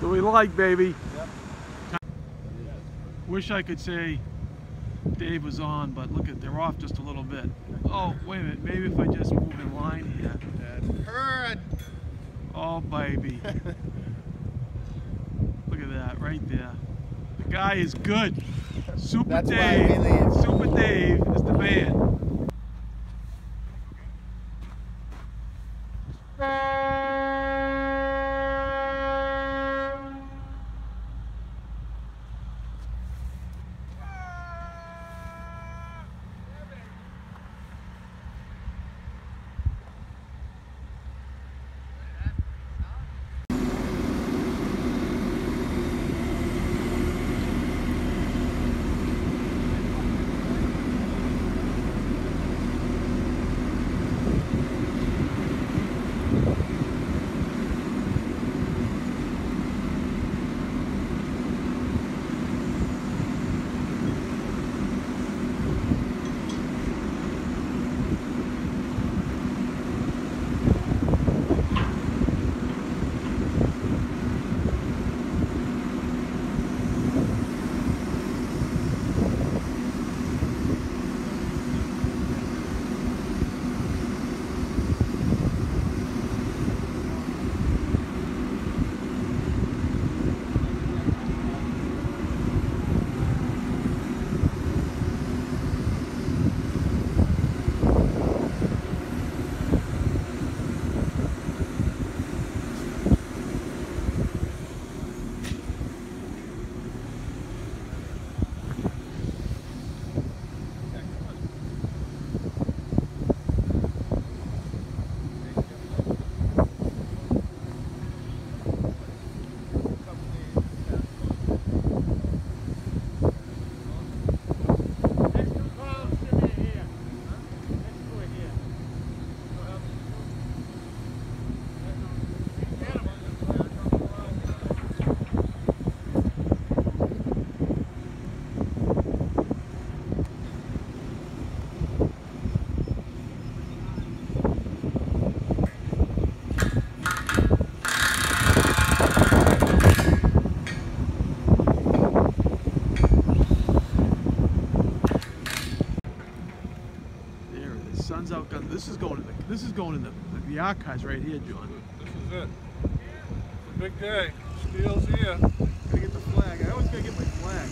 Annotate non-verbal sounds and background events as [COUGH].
what we like, baby. Yep. Wish I could say Dave was on, but look at they're off just a little bit. Oh, wait a minute. Maybe if I just move in line here. That's heard. Oh, baby. [LAUGHS] look at that right there. The guy is good. Super That's Dave. we. Super Dave is the man. This is going in the. This is going in the, the archives right here, John. This is it. It's a big day. Steel's here. Gotta get the flag. I always gotta get my flag.